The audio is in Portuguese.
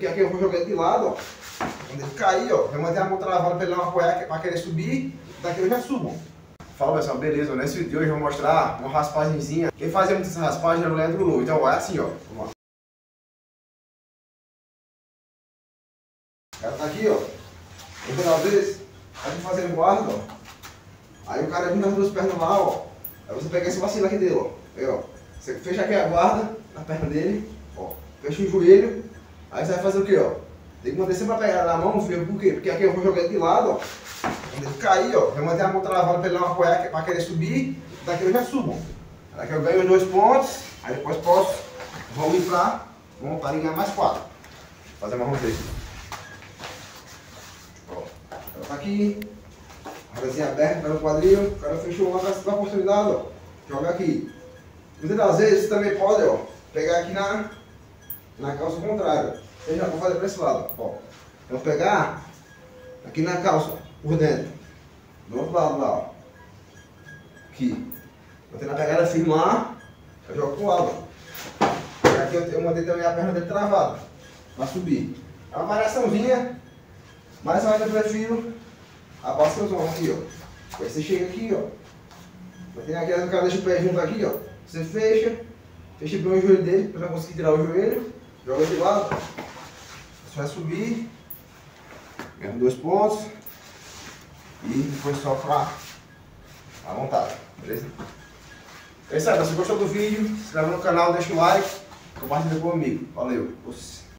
Porque aqui eu vou jogar de lado, ó. Quando ele cair, ó, eu manter a mão travada pra ele não apoiar, pra querer subir. Daqui eu já subo. Fala pessoal, beleza? Nesse vídeo de hoje eu vou mostrar uma raspagemzinha. Quem fazia muita essa raspagem era o Leandro Lou. Então, é assim, ó. Vamos lá. O cara tá aqui, ó. Final vezes, tá aqui fazendo guarda, ó. Aí o cara vem nas duas pernas lá, ó. Aí você pega esse vacilo aqui dele, ó. Aí, ó. Você fecha aqui a guarda na perna dele, ó. Fecha o joelho. Aí você vai fazer o quê, ó? Tem que manter sempre a pegada na mão, filho. Por quê? Porque aqui eu vou jogar de lado, ó. Quando ele cair, ó, eu manter a mão travada pra ele não apoiar, pra querer subir. Daqui eu já subo. Daqui eu ganho os dois pontos. Aí depois posso vou pra montar e ganhar mais quatro. Fazer uma roteira. Ó, ela tá aqui. Rodazinha aberta, pelo quadril. O cara fechou lá, vai dar oportunidade, ó. Joga aqui. Muitas das vezes você também pode, ó, pegar aqui na, na calça contrária. Eu já vou fazer para esse lado, ó. Eu vou pegar aqui na calça, por dentro. Do outro lado lá, ó. Aqui. Vou ter na pegada firmar, eu jogo pro lado. E aqui eu, eu mantei também a perna dele travada, para subir. É uma variaçãozinha, mas ainda prefiro a passãozão aqui, ó. Aí você chega aqui, ó. Tem aqui, o cara deixa o pé junto aqui, ó. Você fecha, fecha bem o joelho dele, não conseguir tirar o joelho. Joga de lado. Você vai subir. Ganha dois pontos. E depois só pra a vontade, beleza? É isso aí, se gostou do vídeo, se inscreve no canal, deixa o like, compartilha comigo. Valeu!